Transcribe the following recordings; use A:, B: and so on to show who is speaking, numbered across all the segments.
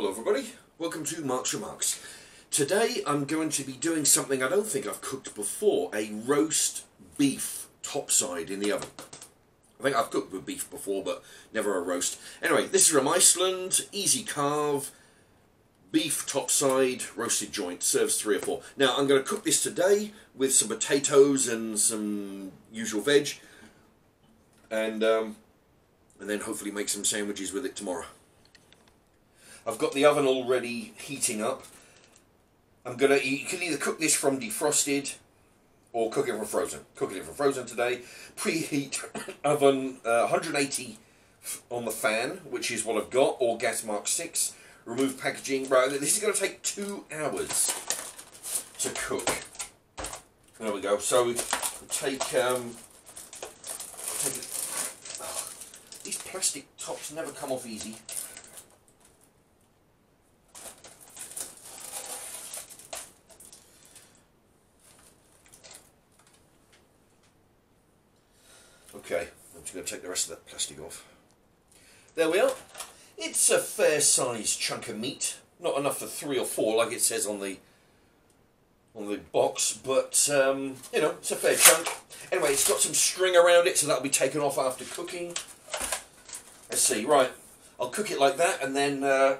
A: Hello everybody, welcome to Mark's Remarks. Today I'm going to be doing something I don't think I've cooked before, a roast beef topside in the oven. I think I've cooked with beef before but never a roast. Anyway, this is from Iceland, easy carve, beef topside, roasted joint, serves three or four. Now I'm going to cook this today with some potatoes and some usual veg and um, and then hopefully make some sandwiches with it tomorrow. I've got the oven already heating up. I'm gonna you can either cook this from defrosted or cook it from frozen. Cooking it from frozen today. Preheat oven uh, 180 on the fan, which is what I've got, or gas mark 6. Remove packaging. Right, this is going to take two hours to cook. There we go. So we take um, take. Oh, these plastic tops never come off easy. Okay, I'm just going to take the rest of that plastic off. There we are. It's a fair sized chunk of meat. Not enough for three or four like it says on the on the box, but um, you know, it's a fair chunk. Anyway, it's got some string around it, so that'll be taken off after cooking. Let's see, right. I'll cook it like that and then uh,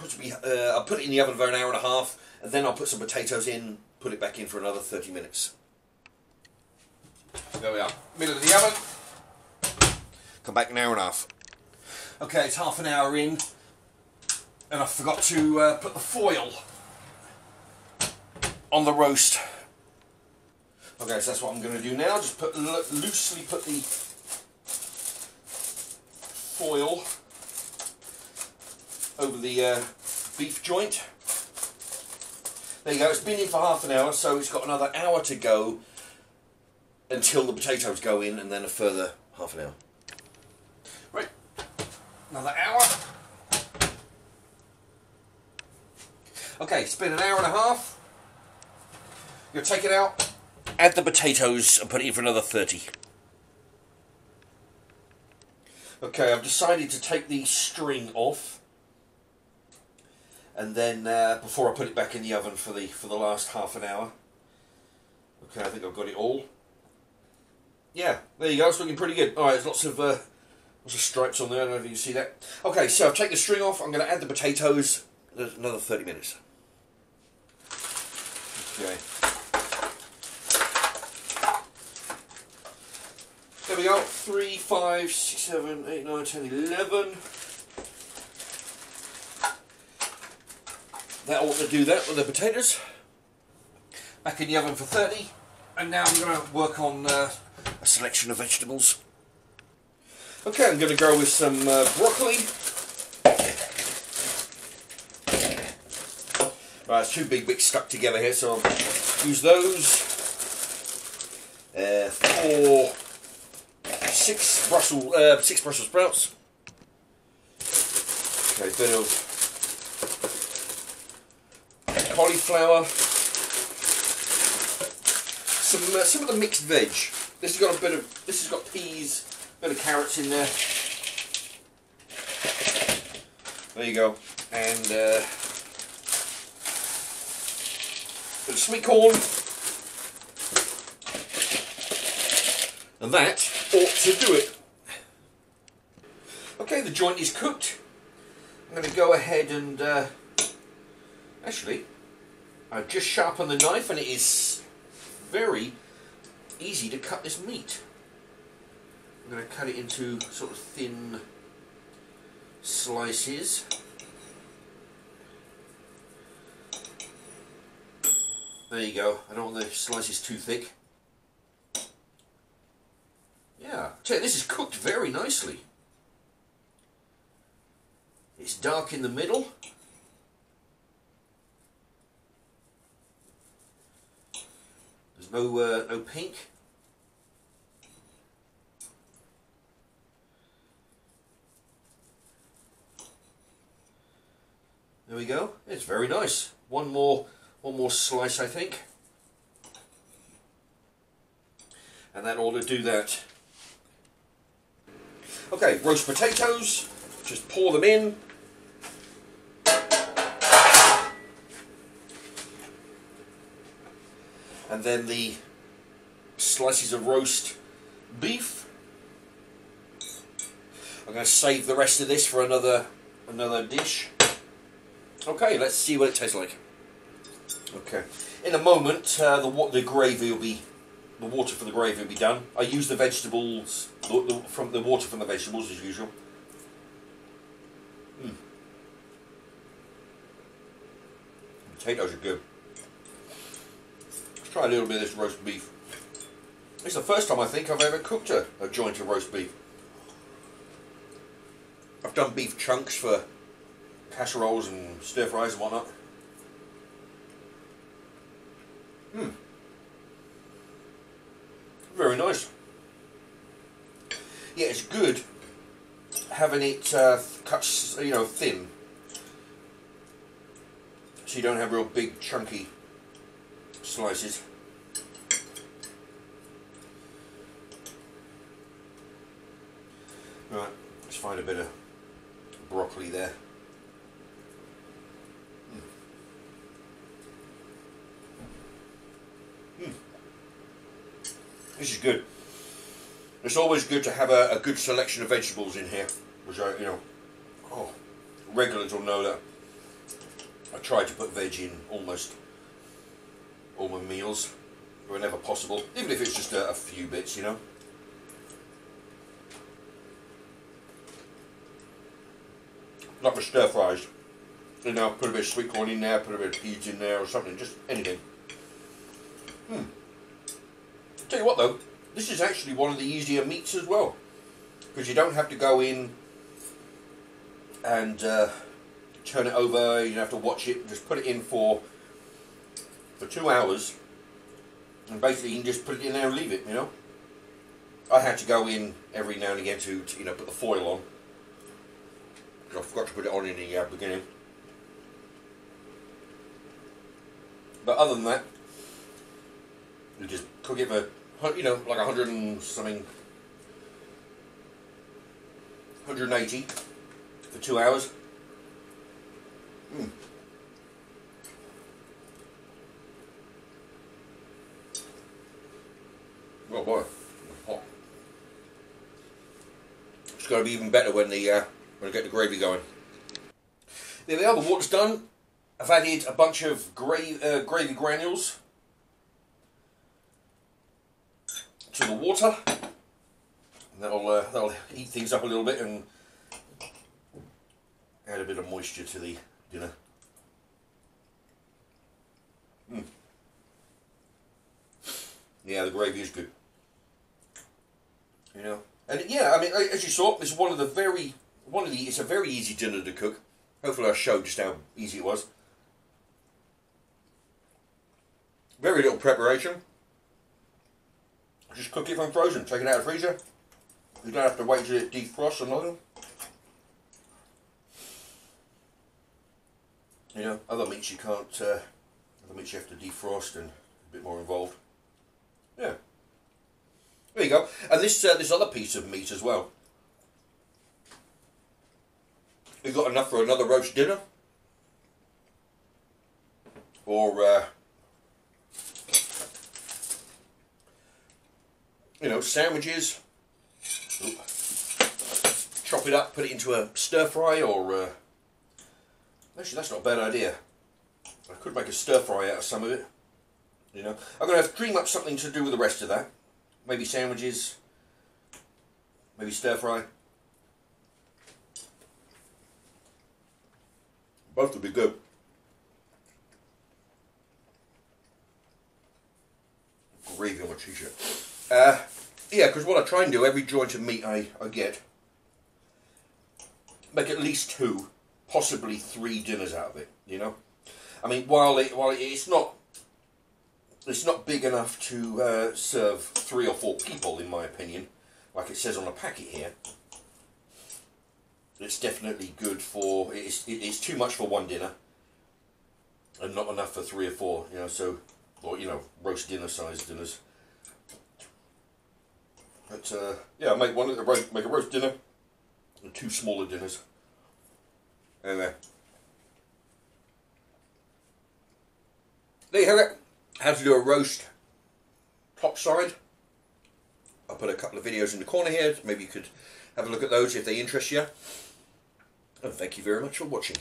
A: uh, I'll put it in the oven for an hour and a half and then I'll put some potatoes in, put it back in for another 30 minutes. There we are, middle of the oven. Come back an hour and a half. Okay, it's half an hour in, and I forgot to uh, put the foil on the roast. Okay, so that's what I'm going to do now. Just put lo loosely put the foil over the uh, beef joint. There you go. It's been in for half an hour, so it's got another hour to go until the potatoes go in and then a further half an hour. Another hour. Okay, it's been an hour and a half. You'll take it out, add the potatoes and put it in for another 30. Okay, I've decided to take the string off and then uh, before I put it back in the oven for the for the last half an hour. Okay, I think I've got it all yeah, there you go. It's looking pretty good. All right, there's lots of uh, of stripes on there. I don't know if you can see that. Okay, so I've taken the string off. I'm going to add the potatoes. There's another 30 minutes. Okay. There we go. 3, 5, 6, 7, 8, 9, 10, 11. That ought to do that with the potatoes. Back in the oven for 30. And now I'm going to work on uh, a selection of vegetables. Okay, I'm going to go with some uh, broccoli. Right, it's two big bits stuck together here, so I'll use those. Uh, four, six Brussels, uh, six Brussels sprouts. Okay, a bit of cauliflower. Some uh, some of the mixed veg. This has got a bit of, this has got peas, bit of carrots in there. There you go. And uh, bit of sweet corn. And that ought to do it. Okay, the joint is cooked. I'm going to go ahead and, uh, actually, I've just sharpened the knife and it is very easy to cut this meat. I'm going to cut it into sort of thin slices. There you go. I don't want the slices too thick. Yeah, you, this is cooked very nicely. It's dark in the middle. There's no uh, no pink. There we go. It's very nice. One more, one more slice, I think. And then ought to do that. Okay, roast potatoes. Just pour them in. And then the slices of roast beef. I'm going to save the rest of this for another another dish. Okay, let's see what it tastes like. Okay, in a moment, uh, the the gravy will be the water for the gravy will be done. I use the vegetables the, the, from the water from the vegetables as usual. Mm. Potatoes are good. Let's try a little bit of this roast beef. It's the first time I think I've ever cooked a, a joint of roast beef. I've done beef chunks for casseroles and stir fries and whatnot. Hmm. Very nice. Yeah, it's good having it uh, cut, you know, thin. So you don't have real big chunky slices. Right, let's find a bit of broccoli there. This is good. It's always good to have a, a, good selection of vegetables in here, which I, you know, oh, regulars will know that I try to put veg in almost all my meals whenever possible, even if it's just a, a few bits, you know. like my stir fries. You know, put a bit of sweet corn in there, put a bit of peas in there or something, just anything. Hmm. Tell you what though, this is actually one of the easier meats as well. Because you don't have to go in and uh, turn it over, you don't have to watch it, just put it in for for two hours and basically you can just put it in there and leave it, you know. I had to go in every now and again to, to you know, put the foil on I forgot to put it on in the uh, beginning. But other than that, you just cook it for, you know, like 100 and something, 180 for two hours. Mm. Oh boy, hot. It's going to be even better when the uh, going to get the gravy going. There we are, the water's done. I've added a bunch of gra uh, gravy granules to the water. And that'll, uh, that'll heat things up a little bit and add a bit of moisture to the dinner. Mm. Yeah, the gravy is good. You know, and yeah, I mean, as you saw, this is one of the very one of the it's a very easy dinner to cook. Hopefully I showed just how easy it was. Very little preparation. Just cook it from frozen, take it out of the freezer. You don't have to wait till it defrosts or nothing. You know, other meats you can't, uh, other meats you have to defrost and a bit more involved. Yeah. There you go. And this uh, this other piece of meat as well. We got enough for another roast dinner? Or, uh, you know, sandwiches. Ooh. Chop it up, put it into a stir fry, or uh, actually, that's not a bad idea. I could make a stir fry out of some of it. You know, I'm going to have to dream up something to do with the rest of that. Maybe sandwiches, maybe stir fry. Both would be good. Gravy on my t-shirt. Uh, yeah, because what I try and do, every joint of meat I, I get, make at least two, possibly three dinners out of it, you know? I mean, while, it, while it's not it's not big enough to uh, serve three or four people, in my opinion, like it says on the packet here it's definitely good for it's it's too much for one dinner and not enough for three or four you know so or you know roast dinner-sized dinners but uh, yeah make one make a roast dinner and two smaller dinners anyway there you have it how to do a roast top side. I'll put a couple of videos in the corner here. Maybe you could have a look at those if they interest you. And thank you very much for watching.